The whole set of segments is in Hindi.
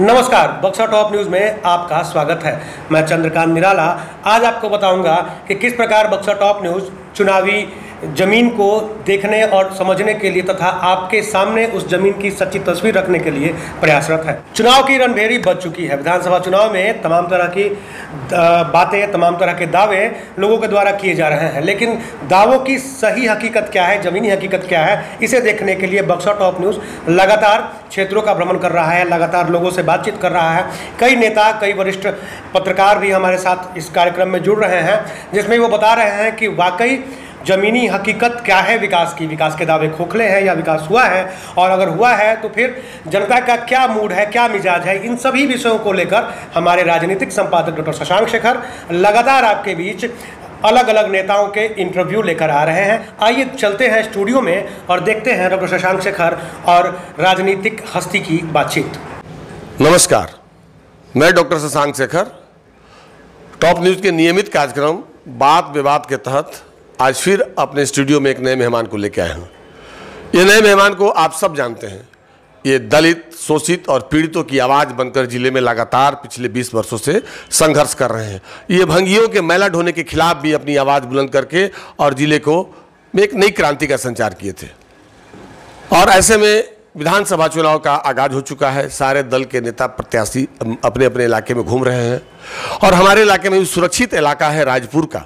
नमस्कार, बक्सा टॉप न्यूज़ में आपका स्वागत है। मैं चंद्रकांत निराला। आज आपको बताऊँगा कि किस प्रकार बक्सा टॉप न्यूज़ चुनावी ज़मीन को देखने और समझने के लिए तथा आपके सामने उस ज़मीन की सच्ची तस्वीर रखने के लिए प्रयासरत है। चुनाव की रणभेरी बच चुकी है। विधानसभा चुनाव में तमाम तरह की बातें, तमाम तरह के दावे लोगों के द्वारा किए जा रहे हैं। लेकिन दावों की सही हकीकत क्या है, जमीनी हकीकत क्या है, इसे देखने के लिए बक्सा टॉप न्यूज़ लगातार क्षेत्रों का भ्रमण कर रहा है, लगातार लोगों से बातचीत कर रहा है। कई नेता, कई वरिष्ठ पत्रकार भी हमारे साथ इस कार्यक्रम में जुड़ रहे हैं, जिसमें वो बता रहे हैं कि वाकई ज़मीनी हकीकत क्या है, विकास की, विकास के दावे खोखले हैं या विकास हुआ है? और अगर हुआ है तो फिर जनता का क्या मूड है, क्या मिजाज है? इन सभी विषयों को लेकर हमारे राजनीतिक संपादक डॉक्टर शशांक शेखर लगातार आपके बीच अलग अलग नेताओं के इंटरव्यू लेकर आ रहे हैं। आइए चलते हैं स्टूडियो में और देखते हैं डॉक्टर शशांक शेखर और राजनीतिक हस्ती की बातचीत। नमस्कार, मैं doctor Shashank Shekhar. Top news के नियमित कार्यक्रम, बात विवाद के तहत आज फिर अपने स्टूडियो में एक नए मेहमान को लेकर आए हूँ। ये नए मेहमान को आप सब जानते हैं। ये दलित, शोषित और पीड़ितों की आवाज़ बनकर ज़िले में लगातार पिछले 20 वर्षों से संघर्ष कर रहे हैं। ये भंगियों के मैला ढोने के खिलाफ भी अपनी आवाज़ बुलंद करके और ज़िले को में एक नई क्रांति का संचार किए थे। और ऐसे में विधानसभा चुनाव का आगाज़ हो चुका है। सारे दल के नेता प्रत्याशी अपने अपने इलाके में घूम रहे हैं। और हमारे इलाके में सुरक्षित इलाका है राजपुर का,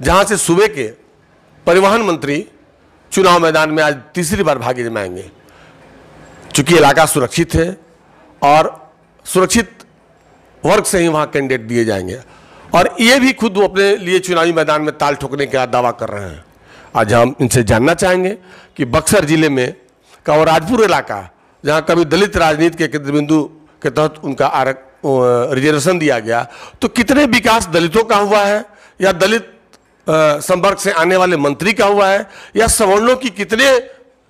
जहाँ से सुबह के परिवहन मंत्री चुनाव मैदान में आज तीसरी बार भागी जमाएँगे चूँकि इलाका सुरक्षित है और सुरक्षित वर्ग से ही वहाँ कैंडिडेट दिए जाएँगे। और ये भी खुद वो अपने लिए चुनावी मैदान में ताल ठोकने का दावा कर रहे हैं। आज हम इनसे जानना चाहेंगे कि बक्सर ज़िले में का वो राजपुर इलाका, जहाँ कभी दलित राजनीति के केंद्र बिंदु के तहत उनका रिजर्वेशन दिया गया तो कितने विकास दलितों का हुआ है या दलित संपर्क से आने वाले मंत्री का हुआ है? या सवर्णों की कितने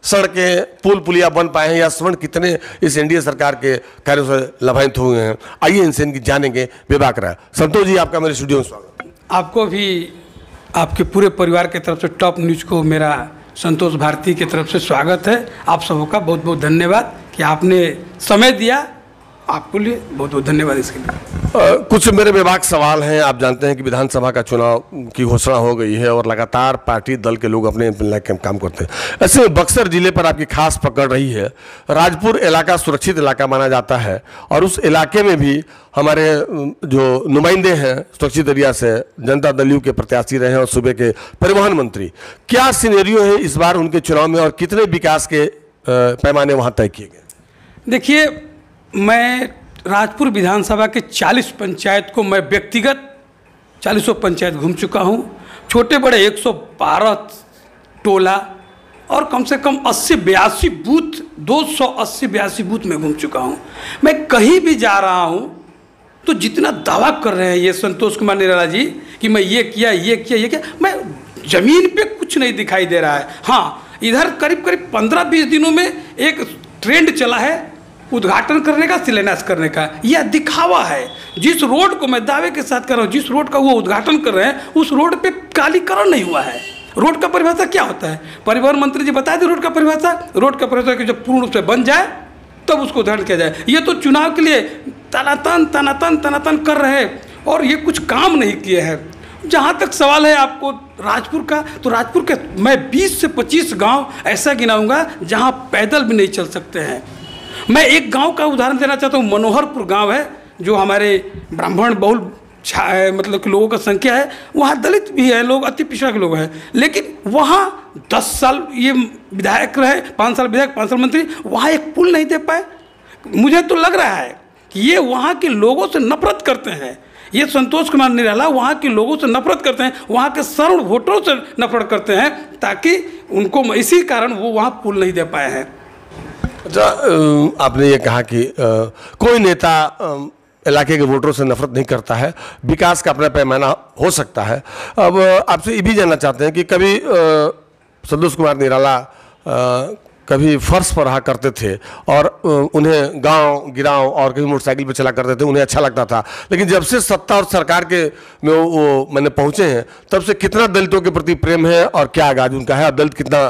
सड़कें पुल पुलिया बन पाए हैं? या स्वर्ण कितने इस एनडीए सरकार के कार्यों से लाभान्वित हुए हैं? आइए इनसे इनकी जानेंगे, विभाग रहा संतोष जी, आपका मेरे स्टूडियो में स्वागत आपको भी, आपके पूरे परिवार की तरफ़ से टॉप न्यूज़ को मेरा संतोष भारती की तरफ़ से स्वागत है। आप सबों का बहुत बहुत धन्यवाद कि आपने समय दिया। आपको लिए बहुत बहुत धन्यवाद इसके लिए। कुछ मेरे विभाग सवाल हैं। आप जानते हैं कि विधानसभा का चुनाव की घोषणा हो गई है और लगातार पार्टी दल के लोग अपने काम करते हैं। ऐसे में बक्सर ज़िले पर आपकी खास पकड़ रही है। राजपुर इलाका सुरक्षित इलाका माना जाता है और उस इलाके में भी हमारे जो नुमाइंदे हैं सुरक्षित एरिया से जनता दल यू के प्रत्याशी रहे हैं और सूबे के परिवहन मंत्री। क्या सीनेरियो है इस बार उनके चुनाव में और कितने विकास के पैमाने वहाँ तय किए गए? देखिए मैं राजपुर विधानसभा के 40 पंचायत को मैं व्यक्तिगत चालीसों पंचायत घूम चुका हूँ। छोटे बड़े 112 टोला और कम से कम अस्सी बयासी बूथ, दो सौ अस्सी बयासी बूथ में घूम चुका हूँ। मैं कहीं भी जा रहा हूँ तो जितना दावा कर रहे हैं ये संतोष कुमार निराला जी कि मैं ये किया ये किया ये किया, मैं ज़मीन पे कुछ नहीं दिखाई दे रहा है। हाँ इधर करीब करीब पंद्रह बीस दिनों में एक ट्रेंड चला है उद्घाटन करने का, शिलान्यास करने का, यह दिखावा है। जिस रोड को मैं दावे के साथ कर रहा हूँ, जिस रोड का वो उद्घाटन कर रहे हैं, उस रोड पे कालीकरण नहीं हुआ है। रोड का परिभाषा क्या होता है? परिवहन मंत्री जी बता दें रोड का परिभाषा। रोड का परिभाषा कि जब पूर्ण रूप से बन जाए, तब उसको उद्घाटन किया जाए। ये तो चुनाव के लिए तनातन तनातन तनातन कर रहे हैं और ये कुछ काम नहीं किए हैं। जहाँ तक सवाल है आपको राजपुर का तो राजपुर के मैं 20 से 25 गाँव ऐसा गिनाऊँगा जहाँ पैदल भी नहीं चल सकते हैं। मैं एक गाँव का उदाहरण देना चाहता हूँ। मनोहरपुर गाँव है, जो हमारे ब्राह्मण बहुल मतलब कि लोगों का संख्या है। वहाँ दलित भी है, लोग अति पिछड़ा के लोग हैं। लेकिन वहाँ दस साल ये विधायक रहे, पाँच साल विधायक, पाँच साल मंत्री, वहाँ एक पुल नहीं दे पाए। मुझे तो लग रहा है कि ये वहाँ के लोगों से नफरत करते हैं। ये संतोष कुमार निराला वहाँ के लोगों से नफरत करते हैं, वहाँ के सर्व वोटरों से नफरत करते हैं, ताकि उनको इसी कारण वो वहाँ पुल नहीं दे पाए हैं। अच्छा आपने ये कहा कि आ, कोई नेता इलाके के वोटरों से नफरत नहीं करता है विकास का अपना पैमाना हो सकता है। अब आपसे ये भी जानना चाहते हैं कि कभी संतोष कुमार निराला कभी फर्श पर रहा करते थे और उन्हें गाँव गिराव और कभी मोटरसाइकिल पर चला करते थे उन्हें अच्छा लगता था लेकिन जब से सत्ता और सरकार के में वो मैंने पहुँचे हैं तब से कितना दलितों के प्रति प्रेम है और क्या आगाज़ उनका है और दलित कितना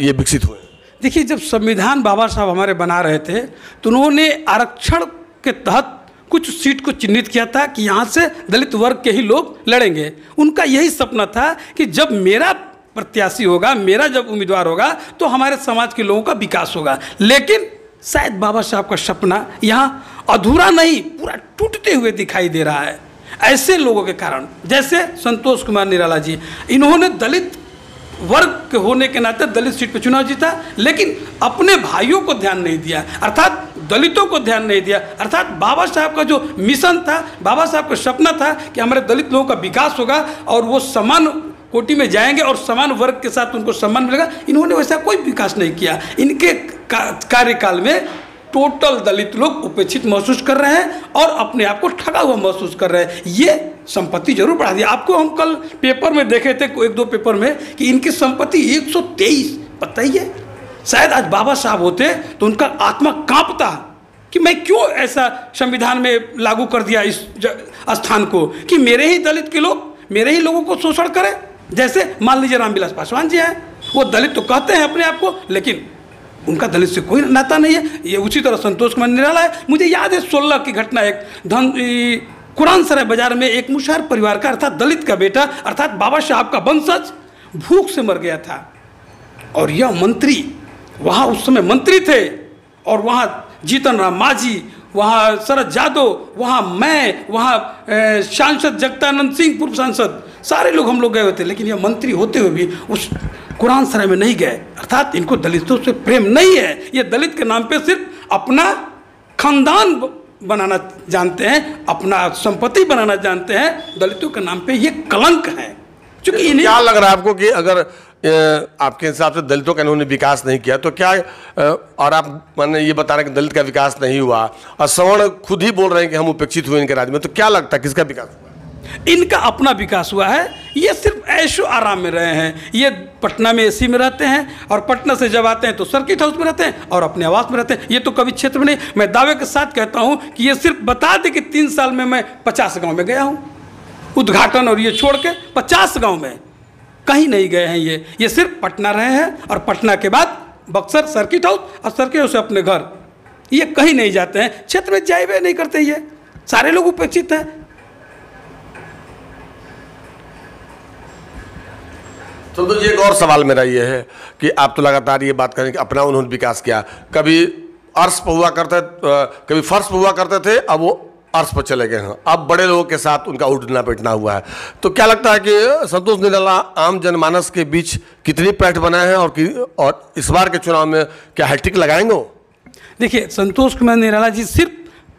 ये विकसित हुए हैं? देखिए, जब संविधान बाबा साहब हमारे बना रहे थे तो उन्होंने आरक्षण के तहत कुछ सीट को चिन्हित किया था कि यहाँ से दलित वर्ग के ही लोग लड़ेंगे। उनका यही सपना था कि जब मेरा प्रत्याशी होगा, मेरा जब उम्मीदवार होगा तो हमारे समाज के लोगों का विकास होगा। लेकिन शायद बाबा साहब का सपना यहाँ अधूरा नहीं, पूरा टूटते हुए दिखाई दे रहा है। ऐसे लोगों के कारण, जैसे संतोष कुमार निराला जी, इन्होंने दलित वर्ग के होने के नाते दलित सीट पर चुनाव जीता, लेकिन अपने भाइयों को ध्यान नहीं दिया, अर्थात दलितों को ध्यान नहीं दिया, अर्थात बाबा साहब का जो मिशन था, बाबा साहब का सपना था कि हमारे दलित लोगों का विकास होगा और वो समान कोटि में जाएँगे और समान वर्ग के साथ उनको सम्मान मिलेगा। इन्होंने वैसा कोई विकास नहीं किया। इनके कार्यकाल में टोटल दलित लोग उपेक्षित महसूस कर रहे हैं और अपने आप को ठगा हुआ महसूस कर रहे हैं। ये संपत्ति ज़रूर बढ़ा दी। आपको हम कल पेपर में देखे थे, एक दो पेपर में, कि इनकी संपत्ति 123 पता ही है। शायद आज बाबा साहब होते तो उनका आत्मा कांपता कि मैं क्यों ऐसा संविधान में लागू कर दिया इस स्थान को? कि मेरे ही दलित के लोग, मेरे ही लोगों को शोषण करें। जैसे मान लीजिए रामविलास पासवान जी हैं। वो दलित तो कहते हैं अपने आप को, लेकिन उनका दलित से कोई नाता नहीं है। ये उसी तरह संतोष कुमार निराला है। मुझे याद है सोलह की घटना एक धन कुरान सराय बाज़ार में एक मुशार परिवार का, अर्थात दलित का बेटा, अर्थात बाबा साहब का वंशज, भूख से मर गया था। और यह मंत्री, वहाँ उस समय मंत्री थे। और वहाँ जीतन राम मांझी, वहाँ शरद यादव वहाँ मैं, वहाँ सांसद जगतानंद सिंह, पूर्व सांसद, सारे लोग हम लोग गए हुए थे। लेकिन यह मंत्री होते हुए भी उस कुरान सराय में नहीं गए। अर्थात इनको दलितों से प्रेम नहीं है। ये दलित के नाम पे सिर्फ़ अपना खानदान बनाना जानते हैं, अपना संपत्ति बनाना जानते हैं। दलितों के नाम पे ये कलंक है। क्योंकि इन्हें क्या लग रहा है आपको कि अगर आपके हिसाब से दलितों का इन्होंने विकास नहीं किया तो क्या और आप मैंने ये बता रहे कि दलित का विकास नहीं हुआ, और सवर्ण खुद ही बोल रहे हैं कि हम उपेक्षित हुए इनके राज्य में तो क्या लगता है किसका विकास हुआ? इनका अपना विकास हुआ है। ये सिर्फ़ ऐशो आराम में रहे हैं। ये पटना में एसी में रहते हैं और पटना से जब आते हैं तो सर्किट हाउस में रहते हैं और अपने आवास में रहते हैं। ये तो कभी क्षेत्र में नहीं, मैं दावे के साथ कहता हूँ कि ये सिर्फ़ बता दे कि तीन साल में मैं पचास गाँव में गया हूँ। उद्घाटन और ये छोड़ के पचास गाँव में कहीं नहीं गए हैं ये। ये सिर्फ़ पटना रहे हैं और पटना के बाद बक्सर सर्किट हाउस और सर्किट हाउस अपने घर। ये कहीं नहीं जाते हैं। क्षेत्र में जाए नहीं करते ये। सारे लोग उपेक्षित हैं। तो, तो एक और सवाल मेरा ये है कि आप तो लगातार ये बात करें कि अपना उन्होंने विकास किया। कभी अर्श पर हुआ करते कभी फर्श पर हुआ करते थे अब वो अर्श पर चले गए हैं। अब बड़े लोगों के साथ उनका उठना बैठना हुआ है। तो क्या लगता है कि संतोष निराला आम जनमानस के बीच कितनी पैठ बनाए हैं और कि, और इस बार के चुनाव में क्या हैट्रिक लगाएँगे देखिए संतोष कुमार निराला जी सिर्फ़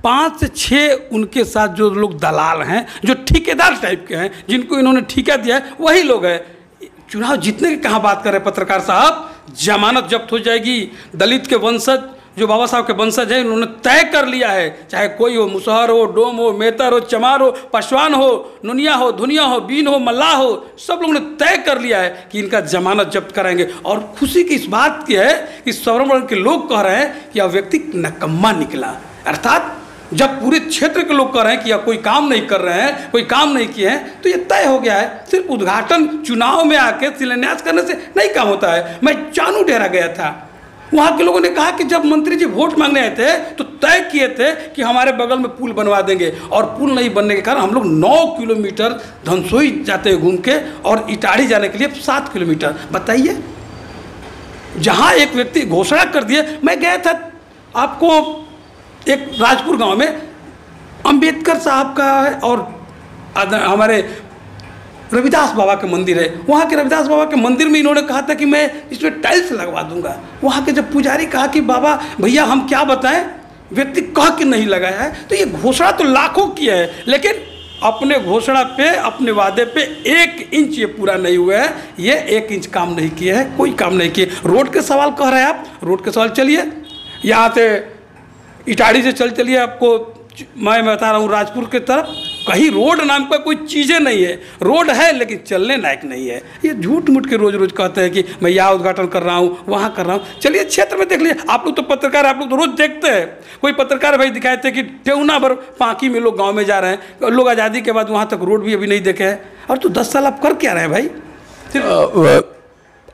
पाँच से छः उनके साथ जो लोग दलाल हैं जो ठेकेदार टाइप के हैं जिनको इन्होंने ठेका दिया है वही लोग हैं। चुनाव जीतने की कहाँ बात कर रहे पत्रकार साहब, जमानत जब्त हो जाएगी। दलित के वंशज, जो बाबा साहब के वंशज हैं उन्होंने तय कर लिया है, चाहे कोई हो, मुसहर हो, डोम हो मेहतर हो, चमार हो, पशवान हो, नुनिया हो, धुनिया हो, बीन हो मल्लाह हो, सब लोगों ने तय कर लिया है कि इनका जमानत जब्त कराएँगे। और खुशी की इस बात की है कि सवर्ण के लोग कह रहे हैं कि यह व्यक्ति नकम्मा निकला। अर्थात जब पूरे क्षेत्र के लोग कह रहे हैं कि यह कोई काम नहीं कर रहे हैं, कोई काम नहीं किए हैं तो ये तय हो गया है, सिर्फ़ उद्घाटन चुनाव में आके शिलान्यास करने से नहीं काम होता है। मैं चानू डेरा गया था। वहाँ के लोगों ने कहा कि जब मंत्री जी वोट मांगने आए थे तो तय किए थे कि हमारे बगल में पुल बनवा देंगे और पुल नहीं बनने के कारण हम लोग नौ किलोमीटर धनसोई जाते हैं घूम के और इटाढ़ी जाने के लिए सात किलोमीटर। बताइए, जहाँ एक व्यक्ति घोषणा कर दिए, मैं गया था, आपको एक राजपुर गाँव में अंबेडकर साहब का और हमारे रविदास बाबा के मंदिर है। वहाँ के रविदास बाबा के मंदिर में इन्होंने कहा था कि मैं इसमें टाइल्स लगवा दूँगा। वहाँ के जब पुजारी कहा कि, बाबा, भैया, हम क्या बताएँ? व्यक्ति कह के नहीं लगाया है। तो ये घोषणा तो लाखों की है, लेकिन अपने घोषणा पे, अपने वादे पे एक इंच ये पूरा नहीं हुआ है। ये एक इंच काम नहीं किए है, कोई काम नहीं किए। रोड के सवाल कह रहे हैं आप? रोड के सवाल चलिए। यहाँ से इटाड़ी से चल चलिए आपको, मैं बता रहा हूँ, राजपुर के तरफ़। कहीं रोड नाम का कोई चीज़ें नहीं है। रोड है, लेकिन चलने लायक नहीं है। ये झूठ मूठ के रोज रोज कहते हैं कि मैं यहाँ उद्घाटन कर रहा हूँ, वहाँ कर रहा हूँ। चलिए, क्षेत्र में देख लीजिए, आप लोग तो पत्रकार, आप लोग तो रोज देखते हैं। कोई पत्रकार भाई दिखाए थे कि टेउना भर पाँकी में लोग गाँव में जा रहे हैं लोग आज़ादी के बाद वहाँ तक रोड भी अभी नहीं देखे हैं। और तो दस साल आप कर क्या रहे हैं भाई?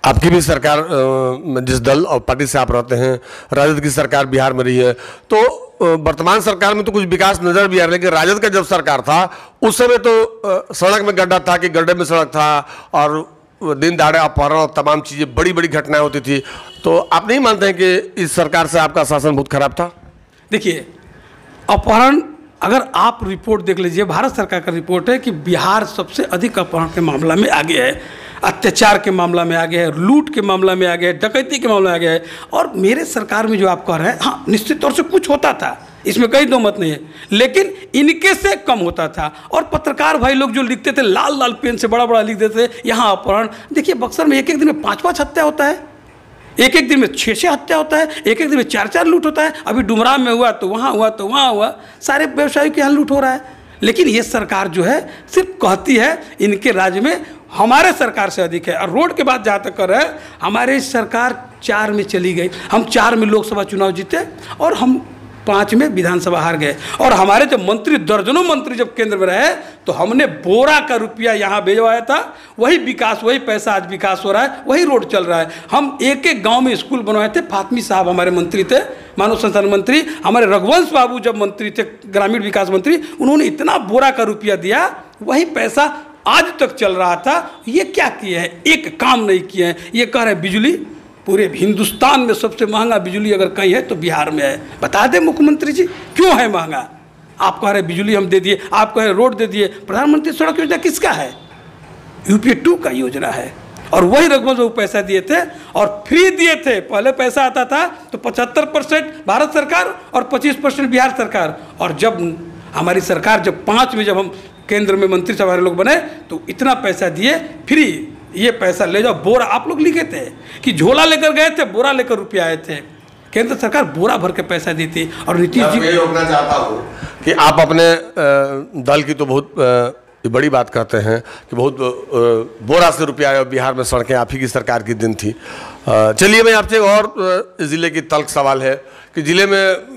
आपकी भी सरकार जिस दल और पार्टी से आप रहते हैं, राजद की सरकार बिहार में रही है तो वर्तमान सरकार में तो कुछ विकास नज़र भी आ रहा है, लेकिन राजद का जब सरकार था, उस समय तो सड़क में गड्ढा था कि गड्ढे में सड़क था, और दिन दाड़े अपहरण और तमाम चीज़ें बड़ी बड़ी घटनाएँ होती थी तो आप नहीं मानते हैं कि इस सरकार से आपका शासन बहुत खराब था? देखिए, अपहरण, अगर आप रिपोर्ट देख लीजिए, भारत सरकार का रिपोर्ट है कि बिहार सबसे अधिक अपहरण के मामला में आगे है। अत्याचार के मामला में आगे है, लूट के मामला में आगे है, डकैती के मामले में आगे है। और मेरे सरकार में जो आप कह रहे हैं हाँ निश्चित तौर से कुछ होता था। इसमें कई दो मत नहीं है, लेकिन इनके से कम होता था। और पत्रकार भाई लोग जो लिखते थे, लाल लाल पेन से बड़ा बड़ा लिख देते थे, यहाँ अपहरण। देखिए, बक्सर में एक एक दिन में पाँच पाँच हत्या होता है। एक एक दिन में छः छः हत्या होता है एक एक दिन में चार चार लूट होता है। अभी डुमराव में हुआ तो वहाँ हुआ तो वहाँ हुआ। सारे व्यवसायियों के यहाँ लूट हो रहा है। लेकिन ये सरकार जो है, सिर्फ़ कहती है, इनके राज्य में हमारे सरकार से अधिक है। और रोड के बाद जहाँ तक कर रहे हैं, हमारे सरकार चार में चली गई। हम चार में लोकसभा चुनाव जीते और हम पाँच में विधानसभा हार गए। और हमारे जब मंत्री, दर्जनों मंत्री जब केंद्र में रहे तो हमने बोरा का रुपया यहाँ भेजवाया था। वही विकास, वही पैसा आज विकास हो रहा है, वही रोड चल रहा है। हम एक एक गाँव में स्कूल बनवाए थे, फातमी साहब हमारे मंत्री थे, मानव संसाधन मंत्री। हमारे रघुवंश बाबू जब मंत्री थे, ग्रामीण विकास मंत्री, उन्होंने इतना बोरा का रुपया दिया, वही पैसा आज तक चल रहा था। ये क्या किए हैं? एक काम नहीं किए हैं। ये कह रहे बिजली पूरे हिंदुस्तान में सबसे महँगा बिजली अगर कहीं है तो बिहार में है। बता दें मुख्यमंत्री जी, क्यों है महँगा? आप कह रहे बिजली हम दे दिए, आप कह रहे रोड दे दिए। प्रधानमंत्री, सड़क योजना किसका है? यूपीए टू का योजना है। और वही रघुवंश बाबू पैसा दिए थे और फ्री दिए थे। पहले पैसा आता था तो पचहत्तर परसेंट भारत सरकार और पच्चीस परसेंट बिहार सरकार। और जब हमारी सरकार जब पाँच में जब हम केंद्र में मंत्री सभा लोग बने तो इतना पैसा दिए फ्री। ये पैसा ले जाओ बोरा आप लोग लिखे थे कि झोला लेकर गए थे बोरा लेकर रुपया आए थे। केंद्र सरकार बोरा भर के पैसा दी थी और नीतीश जी रोकना चाहता हूँ कि आप अपने दल की तो बहुत बड़ी बात कहते हैं कि बहुत बोरा से रुपया आया बिहार में सड़कें आप ही की सरकार की दिन थी। चलिए मैं आपसे एक और ज़िले की तल्ख सवाल है कि ज़िले में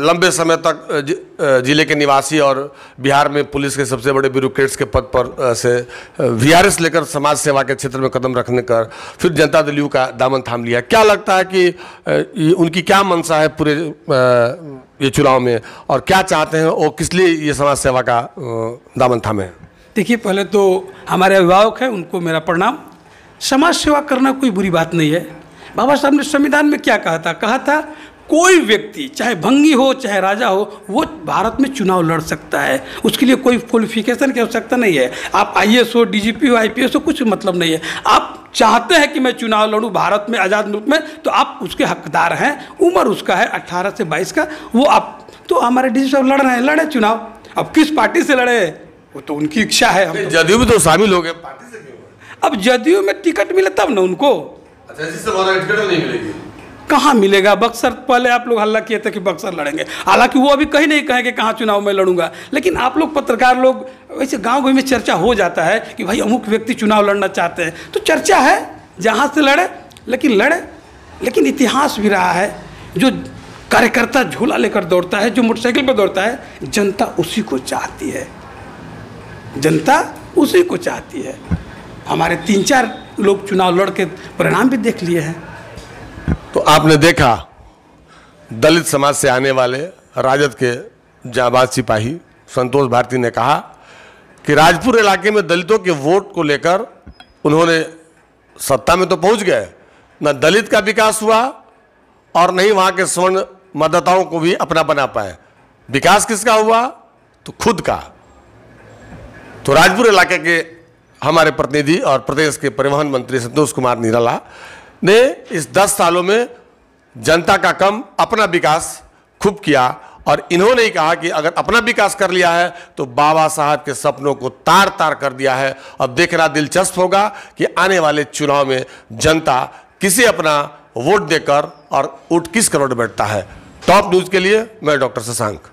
लंबे समय तक ज़िले के निवासी और बिहार में पुलिस के सबसे बड़े ब्यूरोक्रेट्स के पद पर से वीआरएस लेकर समाज सेवा के क्षेत्र में कदम रखने कर फिर जनता दल यू का दामन थाम लिया। क्या लगता है कि उनकी क्या मंशा है पूरे ये चुनाव में और क्या चाहते हैं और किस लिए ये समाज सेवा का दामन थामे? देखिए, पहले तो हमारे अभिभावक हैं, उनको मेरा प्रणाम। समाज सेवा करना कोई बुरी बात नहीं है। बाबा साहब ने संविधान में क्या कहा था? कहा था कोई व्यक्ति चाहे भंगी हो चाहे राजा हो वो भारत में चुनाव लड़ सकता है। उसके लिए कोई क्वालिफिकेशन की आवश्यकता नहीं है। आप आई एस हो डीजीपी हो आईपीएस हो कुछ मतलब नहीं है। आप चाहते हैं कि मैं चुनाव लड़ूं भारत में आज़ाद मुल्क में तो आप उसके हकदार हैं। उम्र उसका है 18 से 22 का। वो आप तो हमारे डी साहब लड़ रहे हैं लड़े चुनाव। अब किस पार्टी से लड़े? वो तो उनकी इच्छा है। हम तो जदयू में तो शामिल हो गए। पार्टी से अब जदयू में टिकट मिले तब ना उनको। अच्छा टिकट नहीं मिलेगी। कहाँ मिलेगा? बक्सर पहले आप लोग हल्ला किए थे कि बक्सर लड़ेंगे। हालाँकि वो अभी कहीं नहीं कहेंगे कहाँ चुनाव में लड़ूँगा। लेकिन आप लोग पत्रकार लोग, वैसे गाँव गाँव में चर्चा हो जाता है कि भाई अमुक व्यक्ति चुनाव लड़ना चाहते हैं। तो चर्चा है, जहाँ से लड़े, लेकिन लड़े। लेकिन इतिहास भी रहा है, जो कार्यकर्ता झोला लेकर दौड़ता है, जो मोटरसाइकिल पर दौड़ता है, जनता उसी को चाहती है। जनता उसी को चाहती है। हमारे तीन चार लोग चुनाव लड़ के परिणाम भी देख लिए हैं। आपने देखा, दलित समाज से आने वाले राजद के जाबाज सिपाही संतोष भारती ने कहा कि राजपुर इलाके में दलितों के वोट को लेकर उन्होंने सत्ता में तो पहुँच गए, न दलित का विकास हुआ और नहीं वहाँ के स्वर्ण मतदाताओं को भी अपना बना पाए। विकास किसका हुआ? तो खुद का। तो राजपुर इलाके के हमारे प्रतिनिधि और प्रदेश के परिवहन मंत्री संतोष कुमार निराला ने इस दस सालों में जनता का कम, अपना विकास खूब किया और इन्होंने ही कहा कि अगर अपना विकास कर लिया है तो बाबा साहब के सपनों को तार तार कर दिया है। अब देखना दिलचस्प होगा कि आने वाले चुनाव में जनता किसे अपना वोट देकर और उठ किस करोड़ बैठता है। टॉप न्यूज़ के लिए मैं डॉक्टर शशांक।